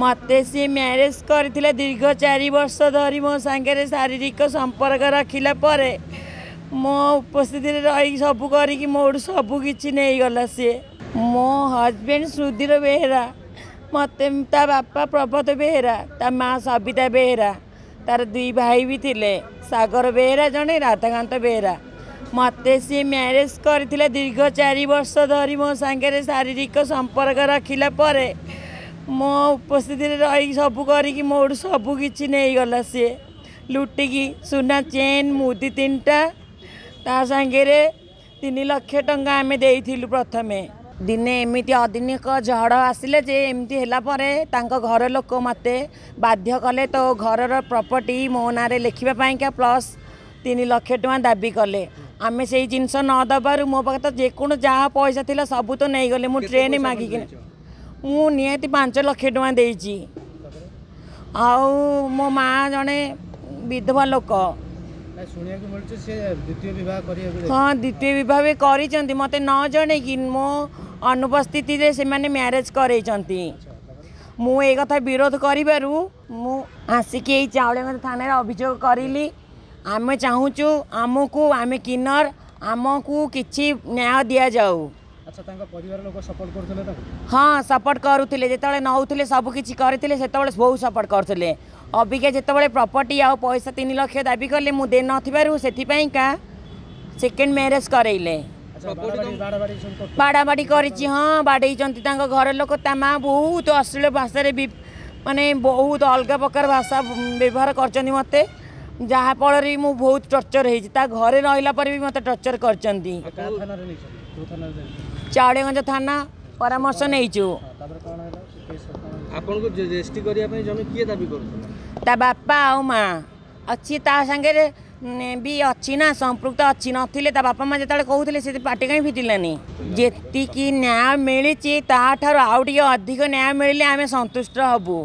ମୋତେ ସିଏ ମ୍ୟାରେଜ୍ କରିଥିଲେ ଦୀର୍ଘ ଚାରି ବର୍ଷ ଧରି ମୋ ସାଙ୍ଗରେ ଶାରୀରିକ ସମ୍ପର୍କ ରଖିଲା ପରେ ମୋ ଉପସ୍ଥିତିରେ ରହି ସବୁ କରିକି ମୋଠୁ ସବୁ କିଛି ନେଇଗଲା ସିଏ ମୋ ହଜବେଣ୍ଡ ସୁଧୀର ବେହେରା ମୋତେ ତା ବାପା ପ୍ରବତ ବେହେରା ତା ମା ସବିତା ବେହେରା ତାର ଦୁଇ ଭାଇ ବି ଥିଲେ ସାଗର ବେହେରା ଜଣେ ରାଧାକାନ୍ତ ବେହେରା ମୋତେ ସିଏ ମ୍ୟାରେଜ୍ କରିଥିଲେ ଦୀର୍ଘ ଚାରି ବର୍ଷ ଧରି ମୋ ସାଙ୍ଗରେ ଶାରୀରିକ ସମ୍ପର୍କ ରଖିଲା ପରେ ମୋ ଉପସ୍ଥିତିରେ ରହିକି ସବୁ କରିକି ମୋଠୁ ସବୁ କିଛି ନେଇଗଲା ସିଏ ଲୁଟିକି ସୁନା ଚେନ୍ ମୁଦି ତିନିଟା ତା ସାଙ୍ଗରେ ତିନି ଲକ୍ଷ ଟଙ୍କା ଆମେ ଦେଇଥିଲୁ ପ୍ରଥମେ ଦିନେ ଏମିତି ଅଦିନିକ ଝଡ଼ ଆସିଲେ ଯେ ଏମିତି ହେଲା ପରେ ତାଙ୍କ ଘର ଲୋକ ମୋତେ ବାଧ୍ୟ କଲେ ତୋ ଘରର ପ୍ରପର୍ଟି ମୋ ନାଁରେ ଲେଖିବା ପାଇଁକା ପ୍ଲସ୍ ତିନି ଲକ୍ଷ ଟଙ୍କା ଦାବି କଲେ ଆମେ ସେଇ ଜିନିଷ ନ ଦେବାରୁ ମୋ ପାଖରେ ତ ଯେକୌଣସି ଯାହା ପଇସା ଥିଲା ସବୁ ତ ନେଇଗଲେ ମୁଁ ଟ୍ରେନ୍ ମାଗିକିନା ମୁଁ ନିହାତି ପାଞ୍ଚ ଲକ୍ଷ ଟଙ୍କା ଦେଇଛି ଆଉ ମୋ ମା ଜଣେ ବିଧବା ଲୋକ ହଁ ଦ୍ୱିତୀୟ ବିବାହ ବି କରିଛନ୍ତି ମୋତେ ନ ଜଣେଇକି ମୋ ଅନୁପସ୍ଥିତିରେ ସେମାନେ ମ୍ୟାରେଜ୍ କରେଇଛନ୍ତି ମୁଁ ଏ କଥା ବିରୋଧ କରିବାରୁ ମୁଁ ଆସିକି ଏଇ ଚାଉଳିଆ ଥାନାରେ ଅଭିଯୋଗ କରିଲି ଆମେ ଚାହୁଁଛୁ ଆମକୁ ଆମେ କିନ୍ନର ଆମକୁ କିଛି ନ୍ୟାୟ ଦିଆଯାଉ अच्छा सपोर्ट कर हाँ सपोर्ट करते नौले सबकि से बहुत सपोर्ट करते अबिका जो प्रपर्टी आ पैसा तीन लक्ष दाबी कले मुझे नुपाई का सेकेंड म्यारेज करेले बाड़ाबाड़ी कर घर लोक माँ बहुत अश्लील भाषा मानने बहुत अलग प्रकार भाषा व्यवहार करते जहाँफल मुझ बहुत टर्चर होता घर रहा भी टर्चर कर ଚାଉଳିଗଞ୍ଜ ଥାନା ପରାମର୍ଶ ନେଇଛୁ ଆପଣଙ୍କୁ ରେଜିଷ୍ଟ୍ରି କରିବା ପାଇଁ ଜମି କିଏ ଦାବି କରୁଥିଲା ତା ବାପା ଆଉ ମା ଅଛି ତା ସାଙ୍ଗରେ ବି ଅଛି ନା ସମ୍ପୃକ୍ତ ଅଛି ନଥିଲେ ତା ବାପା ମା ଯେତେବେଳେ କହୁଥିଲେ ସେ ପାଟି କାହିଁ ଫିଟିଲାନି ଯେତିକି ନ୍ୟାୟ ମିଳିଛି ତାଠାରୁ ଆଉ ଟିକେ ଅଧିକ ନ୍ୟାୟ ମିଳିଲେ ଆମେ ସନ୍ତୁଷ୍ଟ ହେବୁ